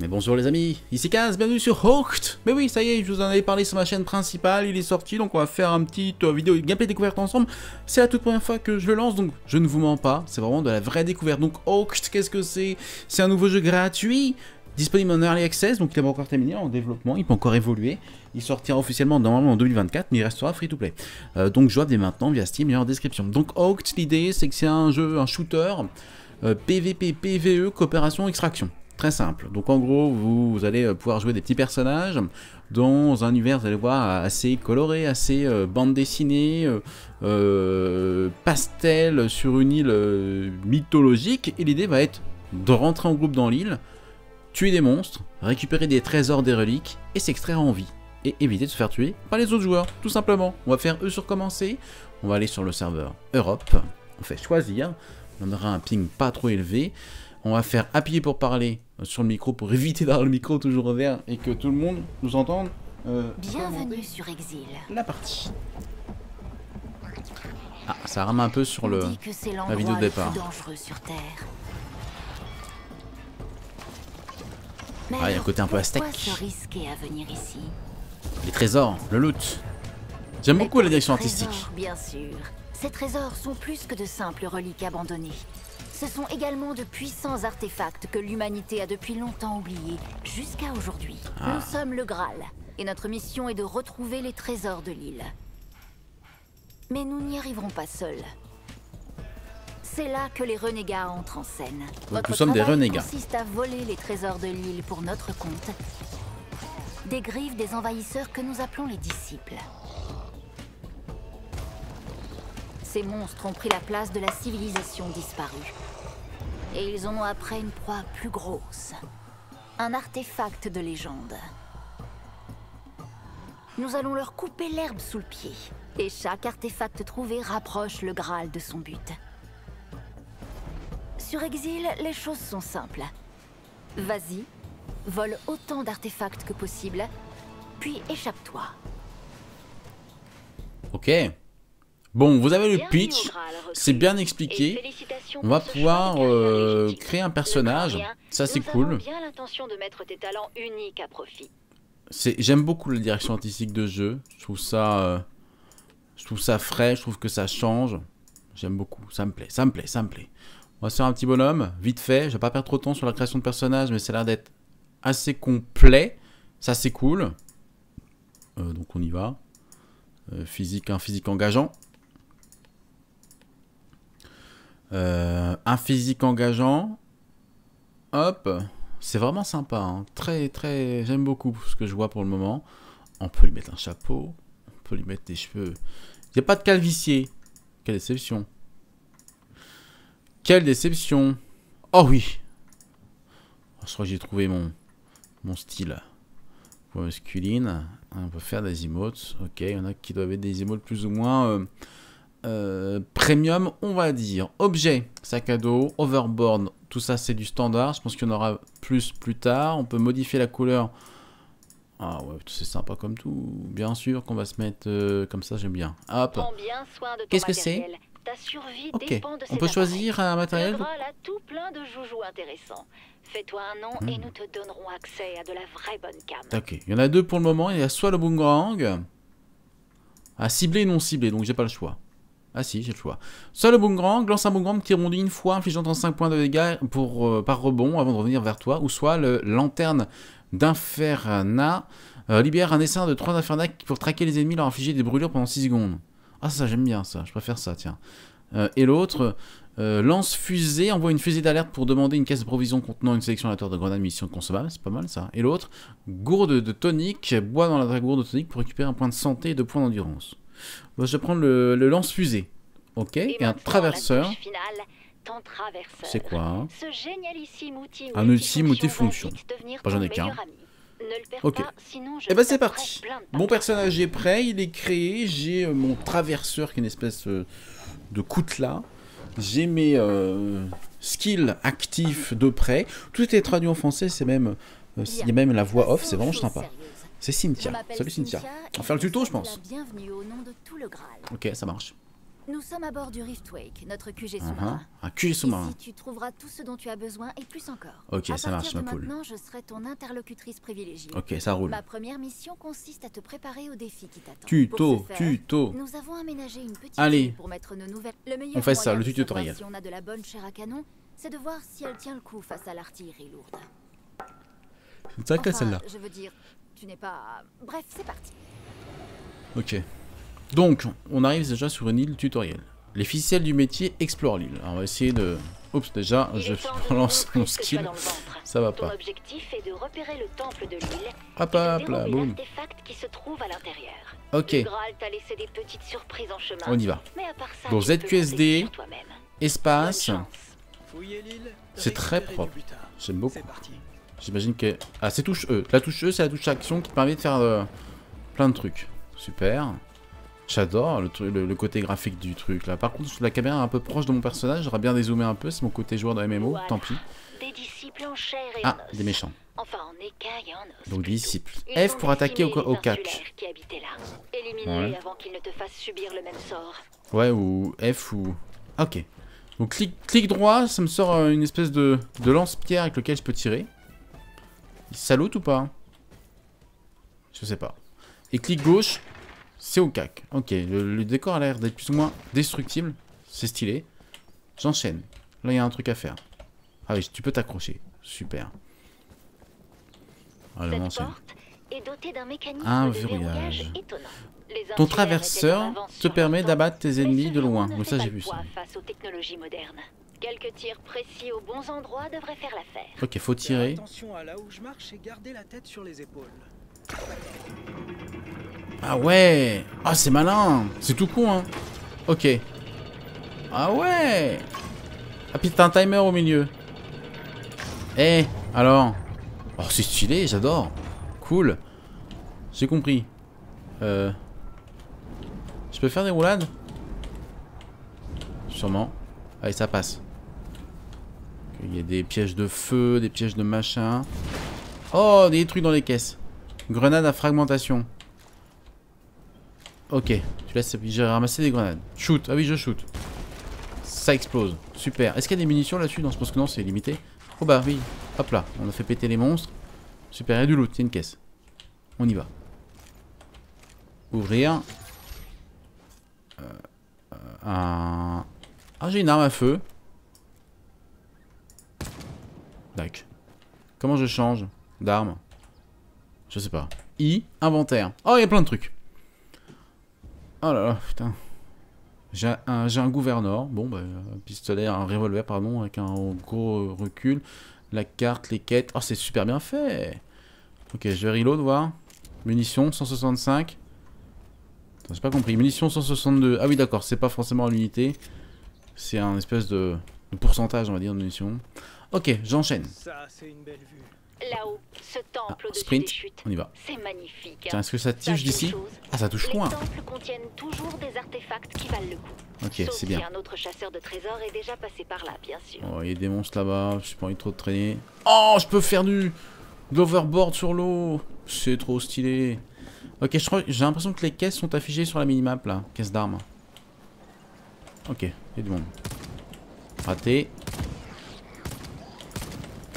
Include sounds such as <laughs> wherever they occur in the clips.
Mais bonjour les amis, ici Kaz, bienvenue sur Hooked Mais oui, ça y est, je vous en avais parlé sur ma chaîne principale, il est sorti, donc on va faire un petit euh, vidéo gameplay découverte ensemble. C'est la toute première fois que je le lance, donc je ne vous mens pas, c'est vraiment de la vraie découverte. Donc Hooked, qu'est-ce que c'est? C'est un nouveau jeu gratuit, disponible en Early Access, donc il n'est pas encore terminé, en développement, il peut encore évoluer. Il sortira officiellement normalement en 2024, mais il restera free to play. Euh, donc jouable dès maintenant via Steam, et en description. Donc Hooked, l'idée c'est que c'est un jeu, un shooter, PVP, PVE, coopération, extraction. Très simple. Donc en gros, vous, allez euh, pouvoir jouer des petits personnages dans un univers, vous allez voir, assez coloré, assez euh, bande dessinée, euh, pastel sur une île mythologique. Et l'idée va être de rentrer en groupe dans l'île, tuer des monstres, récupérer des trésors, des reliques et s'extraire en vie. Et éviter de se faire tuer par les autres joueurs, tout simplement. On va faire E sur commencer. On va aller sur le serveur Europe. On fait choisir. On aura un ping pas trop élevé. On va faire appuyer pour parler sur le micro pour éviter d'avoir le micro toujours ouvert et que tout le monde nous entende. Euh, Bienvenue sur Exil. La partie. Ah, ça rame un peu sur le la vidéo de départ. dangereux sur Terre. ah, il y a un côté un peu aztèque. à venir ici? Les trésors, le loot. J'aime beaucoup la direction artistique. Bien sûr. Ces trésors sont plus que de simples reliques abandonnées. Ce sont également de puissants artefacts que l'humanité a depuis longtemps oubliés, jusqu'à aujourd'hui. Ah. Nous sommes le Graal, et notre mission est de retrouver les trésors de l'île. Mais nous n'y arriverons pas seuls. C'est là que les renégats entrent en scène. nous sommes des renégats. consiste à voler les trésors de l'île pour notre compte. Des griffes des envahisseurs que nous appelons les disciples. Ces monstres ont pris la place de la civilisation disparue. Et ils ont après une proie plus grosse. Un artefact de légende. Nous allons leur couper l'herbe sous le pied. Et chaque artefact trouvé rapproche le Graal de son but. Sur Exil, les choses sont simples. Vas-y, vole autant d'artefacts que possible, puis échappe-toi. Ok. Bon, vous avez le pitch, c'est bien expliqué. On va pouvoir euh, créer un personnage, ça c'est cool. J'aime beaucoup la direction artistique de jeu, je trouve ça, euh, je trouve ça frais, je trouve que ça change. J'aime beaucoup, ça me plaît, ça me plaît, ça me plaît. On va se faire un petit bonhomme, vite fait. Je vais pas perdre trop de temps sur la création de personnage, mais ça a l'air d'être assez complet. Ça c'est cool. Euh, donc on y va. physique, un physique engageant. Euh, un physique engageant. Hop. C'est vraiment sympa. Hein. Très, très... J'aime beaucoup ce que je vois pour le moment. On peut lui mettre un chapeau. On peut lui mettre des cheveux. Il n'y a pas de calvicier. Quelle déception. Quelle déception. Oh oui. Je crois que j'ai trouvé mon, mon style. Pour masculine. On peut faire des emotes. Ok, il y en a qui doivent être des emotes plus ou moins... Euh, euh, premium, on va dire. Objet, sac à dos, overboard, tout ça c'est du standard. Je pense qu'il y en aura plus plus tard. On peut modifier la couleur. Ah ouais, c'est sympa comme tout. Bien sûr qu'on va se mettre euh, comme ça, j'aime bien. Hop. Qu'est-ce que c'est Ok. On peut choisir un matériel. tout plein de joujoux intéressants. Fais-toi un nom et hmm. nous te donnerons accès à de la vraie bonne cam. Ok. Il y en a deux pour le moment. Il y a soit le boomerang. À cibler non ciblé, donc j'ai pas le choix. Ah si, j'ai le choix. Seul le boomerang, lance un boomerang qui rebondit une fois, infligeant 35 points de dégâts pour, euh, par rebond avant de revenir vers toi. Ou soit le lanterne d'inferna euh, libère un dessin de 3 inferna pour traquer les ennemis, leur infliger des brûlures pendant 6 secondes. Ah ça j'aime bien ça, je préfère ça, tiens. Euh, et l'autre, lance fusée, envoie une fusée d'alerte pour demander une caisse de provision contenant une sélection aléatoire de grenades munitions consommables, c'est pas mal ça. Et l'autre, gourde de tonique, bois dans la gourde de tonique pour récupérer un point de santé et deux points d'endurance. Je vais prendre le, lance-fusée. Ok, et, un traverseur. C'est quoi hein Un outil multifonction. Pas j'en ai qu'un. Ok. Et eh ben c'est parti. Mon personnage est prêt, il est créé. J'ai euh, mon traverseur qui est une espèce euh, de coutelas. J'ai mes euh, skills actifs de près. Tout est traduit en français, c'est même... il y a même la voix off, c'est vraiment sympa. C'est Cynthia. Salut Cynthia. On va faire le tuto, je pense. Ok, ça marche. Nous sommes à bord du Riftwake, notre QG sous-marin. Uh -huh. Un QG sous-marin. Tu trouveras tout ce dont tu as besoin et plus encore. Ok, à ça marche, de cool. maintenant, je serai ton interlocutrice privilégiée. Ok, ça roule. Ma première mission consiste à te préparer au défi qui t'attend. Tuto, faire, tuto. Nous avons aménagé une petite Allez. île pour mettre nos nouvelles. Le meilleur On fait ça, le tutoriel. Si on a de la bonne chair à canon, c'est de voir si elle tient le coup face à l'artillerie lourde. C'est vrai Enfin, je veux dire, tu n'es pas. Bref, c'est parti. Ok. Donc, on arrive déjà sur une île tutoriel. Les ficelles du métier explorent l'île. Alors, On va essayer de... Oups, déjà, Il je relance mon skill. Ça va Ton pas. objectif est de repérer le temple de l'île Hop, hop, là, boum. l'artefact qui se trouve à l'intérieur. Ok, Le Graal t'a laissé des petites surprises en chemin. on y va. Mais à part ça, Donc, tu peux ZQSD, Espace. C'est très propre. J'aime beaucoup. J'imagine que... Ah, c'est touche E. La touche E, c'est la touche action qui permet de faire euh, plein de trucs. Super. J'adore le, le, le côté graphique du truc là. Par contre, la caméra est un peu proche de mon personnage. J'aurais bien dézoomé un peu. C'est mon côté joueur de MMO. Voilà. Tant pis. Des disciples en chair et Ah, en os. des méchants. Enfin, en écailles et en os. Donc disciples. Ils F pour attaquer au, au cac. qui là. Ouais. avant qu'ils ne te fassent subir le même sort. Ouais, ou F ou... Ok. Donc clic, clic droit, ça me sort euh, une espèce de, de lance-pierre avec lequel je peux tirer. Il saloute ou pas Je sais pas. Et clic gauche, c'est au cac. Ok, le, le décor a l'air d'être plus ou moins destructible. C'est stylé. J'enchaîne. Là, il y a un truc à faire. Ah oui, tu peux t'accrocher. Super. Allez, on enchaîne. mécanisme Un verrouillage. Ton traverseur te permet d'abattre tes ennemis de loin. ça j'ai vu ça. poids face aux technologies modernes. Quelques tirs précis aux bons endroits devraient faire l'affaire. Ok, faut tirer. attention à là où je marche et garder la tête sur les épaules. Ah ouais Ah c'est malin C'est tout con hein Ok. Ah ouais Ah puis t'as un timer au milieu. Eh alors Oh c'est stylé, j'adore. Cool. J'ai compris. Euh... Je peux faire des roulades? Sûrement. Allez ça passe. Il y a des pièges de feu, des pièges de machin. Oh, des trucs dans les caisses. Grenade à fragmentation. Ok, tu laisses, j'ai ramassé des grenades. Shoot, ah oui je shoot. Ça explose, super. Est-ce qu'il y a des munitions là-dessus? Non, je pense que non, c'est limité. Oh bah oui, hop là, on a fait péter les monstres. Super, il y a du loot, c'est une caisse. On y va. Ouvrir. Euh, euh, un... Ah j'ai une arme à feu. Comment je change d'arme? Je sais pas. I, inventaire. Oh, il y a plein de trucs. Oh là là, putain. J'ai un, gouverneur. Bon, bah, un pistolet, un revolver, pardon, avec un gros recul. La carte, les quêtes. Oh, c'est super bien fait. Ok, je vais reload, voir. Munitions, 165. Attends, J'ai pas compris. Munitions, 162. Ah oui, d'accord, c'est pas forcément l'unité. C'est un espèce de, de pourcentage, on va dire, de munitions. Ok, j'enchaîne. Là-haut, ce temple Ah, au-dessus sprint. des chutes. On y va. C'est magnifique. Tiens, est-ce que ça tige une d'ici? Ah, ça touche Les loin. temples contiennent toujours des artefacts qui valent le coup. Ok, c'est bien. un autre chasseur de trésors est déjà passé par là, bien sûr. Oh, il y a des monstres là-bas, j'ai pas envie de trop de traîner. Oh, je peux faire du de l'overboard sur l'eau. C'est trop stylé. Ok, j'ai l'impression que les caisses sont affichées sur la minimap là, caisse d'armes. Ok, il y a du monde. Raté.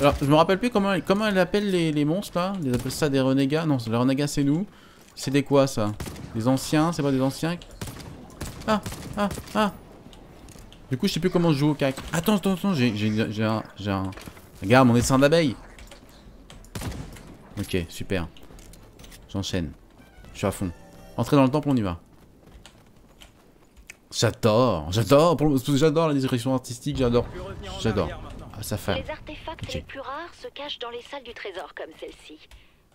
Alors, je me rappelle plus comment, comment elle appelle les, les monstres là. Ils appellent ça des renégats. Non, les renégats c'est nous. C'est des quoi ça? Des anciens C'est pas des anciens Ah, ah, ah du coup, je sais plus comment je joue au cac. Attends, attends, attends, j'ai un, j'ai un... Regarde, mon dessin d'abeille. Ok, super. J'enchaîne. Je suis à fond. Entrer dans le temple, on y va. J'adore, j'adore, j'adore la direction artistique, j'adore. J'adore. Ah, ça fait. Les artefacts Ok. les plus rares se cachent dans les salles du trésor comme celle-ci.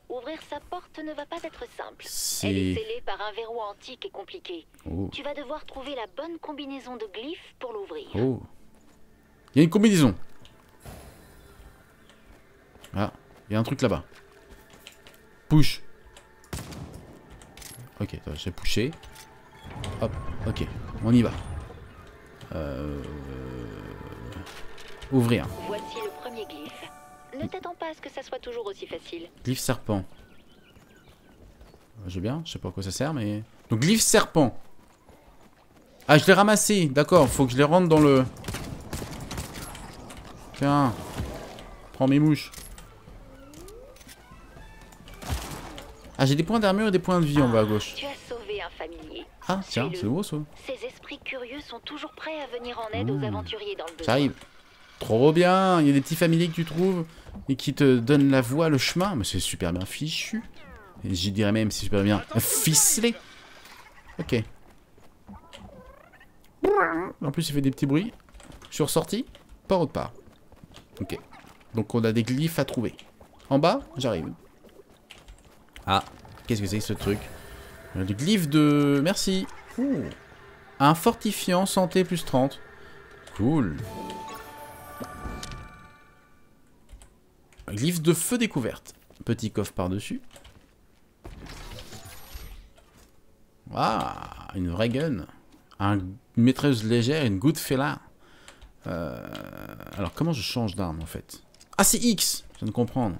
Ouvrir sa porte ne va pas être simple. Elle est C'est... scellée par un verrou antique et compliqué. Oh, Tu vas devoir trouver la bonne combinaison de glyphes pour l'ouvrir. oh. Il y a une combinaison. Ah, il y a un truc là-bas. Push. Ok, j'ai pushé. Hop, ok, on y va. Euh... Ouvrir. Voici le premier glyphe. Ne t'attends pas à ce que ça soit toujours aussi facile. Glyphe serpent. Euh, veux bien, je sais pas à quoi ça sert, mais... Donc glyphe serpent. Ah, je l'ai ramassé. D'accord, faut que je les rentre dans le... Tiens. Prends mes mouches. Ah, j'ai des points d'armure et des points de vie en bas à gauche. Tu as sauvé un familier. Ah, tiens, c'est beau ça. Ces esprits curieux sont toujours prêts à venir en aide aux Mmh. aventuriers dans le besoin. J'arrive. Trop bien. Il y a des petits familiers que tu trouves et qui te donnent la voie, le chemin. Mais c'est super bien fichu. J'y dirais même, c'est super bien ficelé. Ok. En plus, il fait des petits bruits. Je suis ressorti. Pas autre part. Ok. Donc, on a des glyphes à trouver. En bas, j'arrive. Ah, qu'est-ce que c'est ce truc? Le glyphe de... Merci. Un fortifiant santé plus 30. Cool. Glyphe de feu découverte. Petit coffre par-dessus. Ah, une vraie gun. Un- une maîtresse légère et une good fella. Euh, alors, comment je change d'arme, en fait? Ah, c'est X Je viens de comprendre.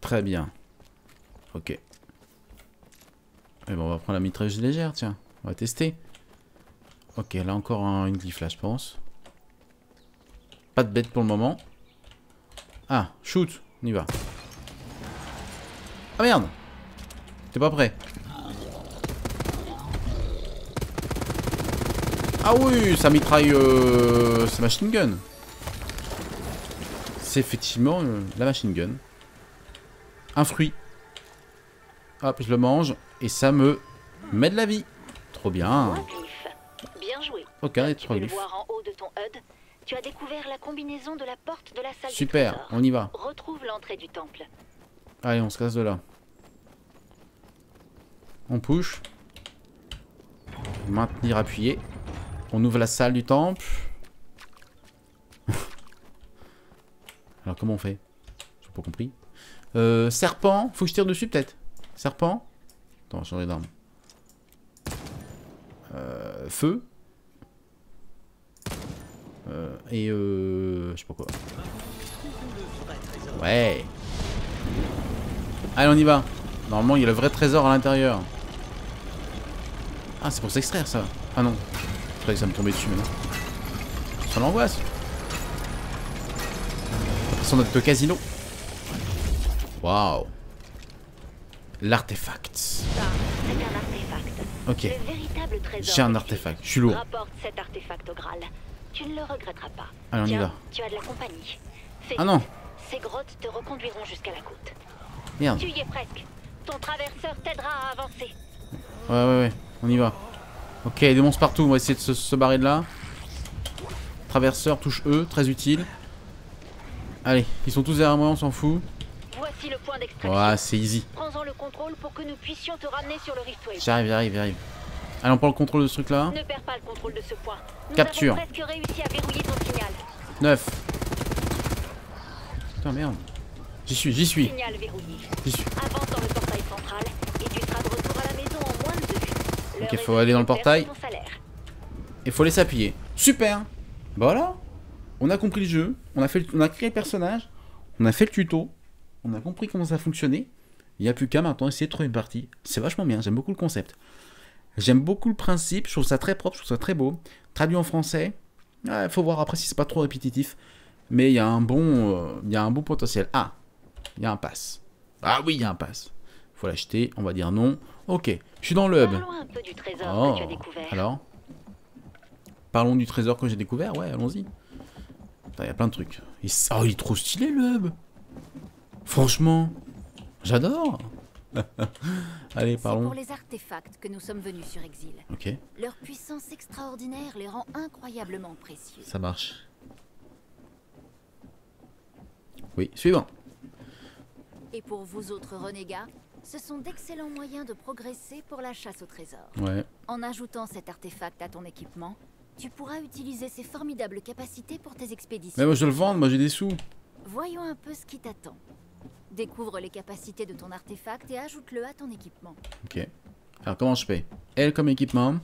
Très bien. Ok. Eh ben, on va prendre la mitrailleuse légère, tiens. On va tester. Ok, là encore un, une glyphe, là, je pense. Pas de bête pour le moment. Ah, shoot, on y va. Ah merde T'es pas prêt Ah oui, ça mitraille... Euh, c'est machine gun. C'est effectivement euh, la machine gun. Un fruit. Hop, je le mange. Et ça me met de la vie. Trop bien. Joué. Ok, tu trois peux le voir en haut de ton HUD. Tu as découvert la combinaison de la porte de la salle du Super, trésor. on y va. Retrouve l'entrée du temple. Allez, on se casse de là. On push. Maintenir appuyé. On ouvre la salle du temple. <laughs> Alors comment on fait? J'ai pas compris. Euh, serpent, faut que je tire dessus peut-être. Serpent. Attends, changer d'arme. Euh, feu. Euh, et euh, je sais pas quoi. Ouais. Allez, on y va. Normalement, il y a le vrai trésor à l'intérieur. Ah, c'est pour s'extraire, ça. Ah non. Je croyais que ça me tombait dessus, maintenant. Ça l'angoisse. Son notre casino. Waouh. L'artefact. Ok. J'ai un artefact. Je suis lourd. Rapporte cet artefact au Graal. Tu ne le regretteras pas. Allez, on y va. Tu as de la compagnie. Ah non. Ces grottes te reconduiront jusqu'à la côte. Merde. Tu y es presque. Ton traverseur t'aidera à avancer. Ouais, ouais, ouais. On y va. Ok, des monstres partout. On va essayer de se, se barrer de là. Traverseur, touche E. Très utile. Allez, ils sont tous derrière moi, on s'en fout. Voici le point d'extraction. Ouais, c'est easy. Prends-en le contrôle pour que nous puissions te ramener sur le Riftway. J'arrive, j'arrive, j'arrive. Allez, on prend le contrôle de ce truc-là. Ne perds pas le contrôle de ce point. Nous Capture. avons presque réussi à verrouiller ton signal. 9. Putain, merde. J'y suis, j'y suis. Signal verrouillé. J'y suis. Avance dans le portail central et tu seras de retour à la maison en moins de deux. Ok, faut aller dans le portail. Il faut laisser appuyer. Super Bah voilà On a compris le jeu, on a, fait le- on a créé le personnage, on a fait le tuto, on a compris comment ça fonctionnait. Il n'y a plus qu'à maintenant essayer de trouver une partie. C'est vachement bien, j'aime beaucoup le concept. J'aime beaucoup le principe, je trouve ça très propre, je trouve ça très beau. Traduit en français, il faut voir après si c'est pas trop répétitif. Mais il y a un bon, euh, il y a un bon potentiel. Ah, il y a un pass. Ah oui, il y a un pass. Faut l'acheter, on va dire non. Ok, je suis dans le hub. Parlons un peu du trésor Oh, que tu as découvert. alors? Parlons du trésor que j'ai découvert, ouais, allons-y. Il y a plein de trucs. Il Oh, il est trop stylé le hub Franchement, j'adore <laughs> Allez, C'est parlons. pour les artefacts que nous sommes venus sur Exil. Ok, Leur puissance extraordinaire les rend incroyablement précieux. ça marche. Oui, suivant. Et pour vous autres renégats, ce sont d'excellents moyens de progresser pour la chasse au trésor. Ouais. En ajoutant cet artefact à ton équipement, tu pourras utiliser ses formidables capacités pour tes expéditions. Mais moi je le vends, moi j'ai des sous. Voyons un peu ce qui t'attend. Découvre les capacités de ton artefact et ajoute-le à ton équipement. Ok. Alors comment je fais? Elle comme équipement.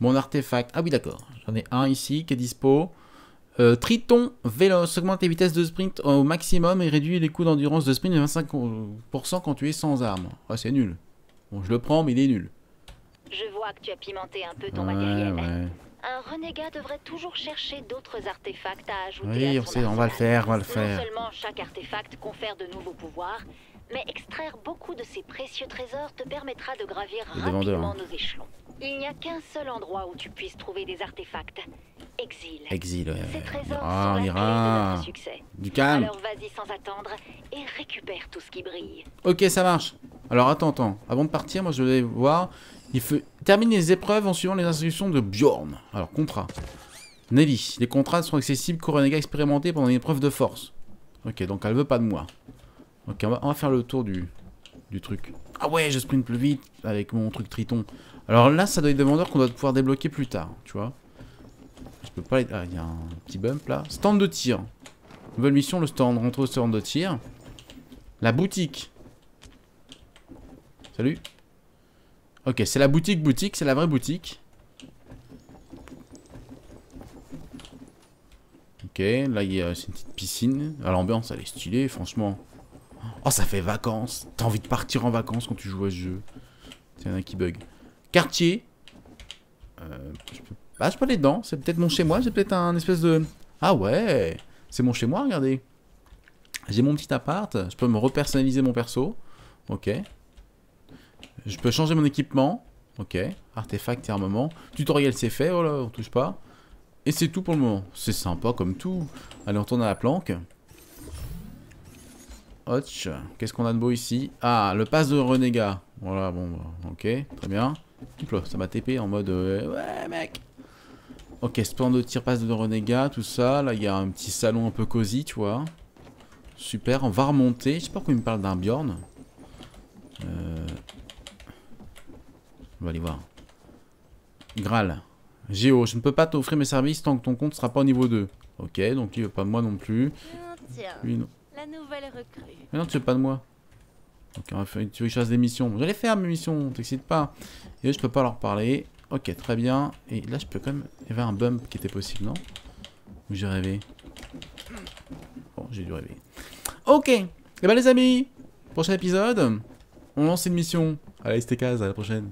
Mon artefact. Ah oui d'accord. J'en ai un ici qui est dispo. Euh, Triton véloce. Augmente les vitesses de sprint au maximum et réduit les coûts d'endurance de sprint de 25% quand tu es sans arme. Ouais c'est nul. Bon je le prends mais il est nul. Je vois que tu as pimenté un peu ton Ouais, matériel. ouais. Un renégat devrait toujours chercher d'autres artefacts à ajouter Oui, à on son sait, on va le faire, on va le Non faire. seulement chaque artefact confère de nouveaux pouvoirs, mais extraire beaucoup de ces précieux trésors te permettra de gravir vendeurs, rapidement nos échelons. Il n'y a qu'un seul endroit où tu puisses trouver des artefacts. Exil. Exil, ouais. Ces trésors ira, sont on la clé de ira. notre succès. Du calme. Alors vas-y sans attendre et récupère tout ce qui brille. Ok, ça marche. Alors attends, attends. Avant de partir, moi je vais voir. Il faut termine les épreuves en suivant les instructions de Bjorn. Alors, contrat. Nelly, les contrats sont accessibles qu'aux renégats expérimentés pendant une épreuve de force. Ok, donc elle veut pas de moi. Ok, on va, faire le tour du, truc. Ah ouais, je sprint plus vite avec mon truc triton. Alors là, ça doit être des vendeurs qu'on doit pouvoir débloquer plus tard, tu vois. Je peux pas... Ah, il y a un petit bump là. Stand de tir. Nouvelle mission, le stand. Rentre au stand de tir. La boutique. Salut. Ok, c'est la boutique boutique, c'est la vraie boutique. Ok, là il y a c'est une petite piscine. Ah, L'ambiance elle est stylée, franchement. Oh, ça fait vacances. T'as envie de partir en vacances quand tu joues à ce jeu. En a qui bug. Quartier. Euh, je peux... Ah, je peux aller dedans. C'est peut-être mon chez moi. J'ai peut-être un espèce de. Ah ouais. C'est mon chez moi, regardez. J'ai mon petit appart. Je peux me repersonnaliser mon perso. Ok. Je peux changer mon équipement. Ok. Artefact et armement. Tutoriel c'est fait. Oh là, on touche pas. Et c'est tout pour le moment. C'est sympa comme tout. Allez, on tourne à la planque. Hotch. Qu'est-ce qu'on a de beau ici? Ah, le pass de renégat. Voilà, bon, bah, ok, très bien. Ça m'a TP en mode euh, ouais, mec. Ok, spawn de tir, passe de renégat, tout ça. Là, il y a un petit salon un peu cosy, tu vois. Super, on va remonter. Je sais pas pourquoi il me parle d'un Bjorn. Euh... On va aller voir. Graal. Géo, je ne peux pas t'offrir mes services tant que ton compte sera pas au niveau 2. Ok, donc il veut pas de moi non plus. Tiens, Lui, non. la nouvelle recrue. Mais non, tu veux pas de moi. Ok, on va faire- tu veux que je fasse des missions. J'allais faire mes missions, t'excite pas. Et je peux pas leur parler. Ok, très bien. Et là, je peux quand même. Il y avait un bump qui était possible, non? Ou j'ai rêvé Bon, j'ai dû rêver. Ok. Et bah, les amis, prochain épisode, on lance une mission. Allez, c'était case, à la prochaine.